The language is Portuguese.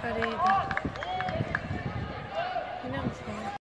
querida.